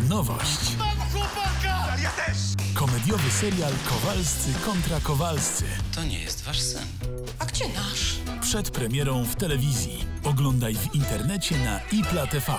nowość. Mam chłopaka! Ja też! Komediowy serial Kowalscy kontra Kowalscy. To nie jest wasz syn. A gdzie nasz? Przed premierą w telewizji. Oglądaj w internecie na iPla TV.